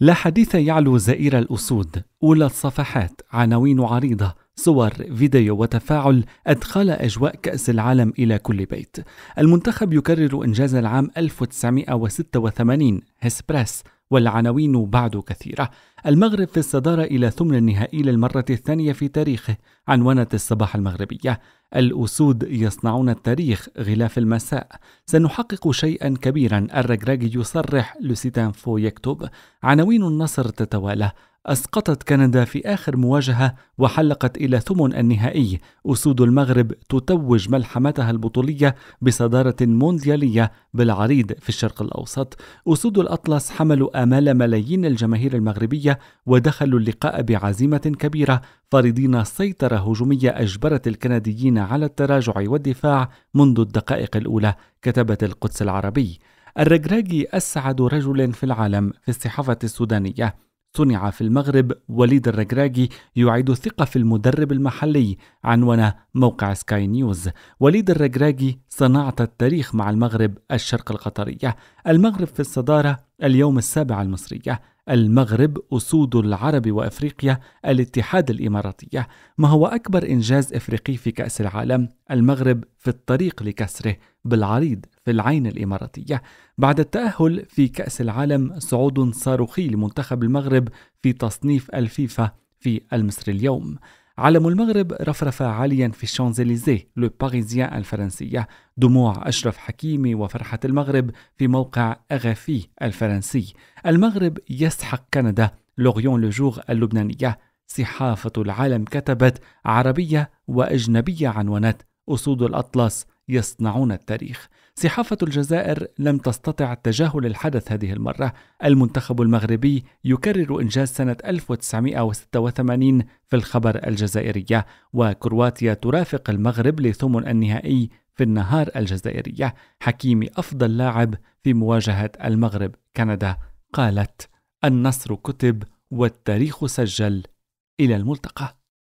لا حديث يعلو زئير الأسود. أولى الصفحات. عناوين عريضة. صور فيديو وتفاعل. أدخل أجواء كأس العالم إلى كل بيت. المنتخب يكرر إنجاز العام 1986 هسبريس والعناوين بعد كثيرة. المغرب في الصدارة إلى ثمن النهائي للمرة الثانية في تاريخه عنونت الصباح المغربية. الأسود يصنعون التاريخ غلاف المساء. سنحقق شيئا كبيرا الرجراجي يصرح لوسيتانفو يكتب عناوين النصر تتوالى. أسقطت كندا في آخر مواجهة وحلقت إلى ثمن النهائي. أسود المغرب تتوج ملحمتها البطولية بصدارة مونديالية بالعريض في الشرق الأوسط. أسود الأطلس حملوا آمال ملايين الجماهير المغربية ودخلوا اللقاء بعزيمة كبيرة. فارضين سيطرة هجومية أجبرت الكنديين على التراجع والدفاع منذ الدقائق الأولى كتبت القدس العربي. الرجراجي أسعد رجل في العالم في الصحافة السودانية. صنع في المغرب وليد الرجراجي يعيد الثقة في المدرب المحلي عنوان موقع سكاي نيوز. وليد الرجراجي صنعت التاريخ مع المغرب الشرق القطرية المغرب في الصدارة اليوم السابع المصرية. المغرب أسود العرب وأفريقيا الاتحاد الإماراتية ما هو أكبر إنجاز إفريقي في كأس العالم؟ المغرب في الطريق لكسره بالعريض في العين الإماراتية بعد التأهل في كأس العالم صعود صاروخي لمنتخب المغرب في تصنيف الفيفا في المصري اليوم. علم المغرب رفرف عاليا في الشانزليزيه لو باريزيان الفرنسية. دموع أشرف حكيمي وفرحة المغرب في موقع أغافي الفرنسي. المغرب يسحق كندا لوريون لوجور اللبنانية. صحافة العالم كتبت عربية وأجنبية عنونت أسود الأطلس يصنعون التاريخ. صحافة الجزائر لم تستطع تجاهل الحدث هذه المرة. المنتخب المغربي يكرر إنجاز سنة 1986 في الخبر الجزائرية وكرواتيا ترافق المغرب لثمن النهائي في النهار الجزائرية حكيمي أفضل لاعب في مواجهة المغرب كندا. قالت النصر كتب والتاريخ سجل إلى الملتقى.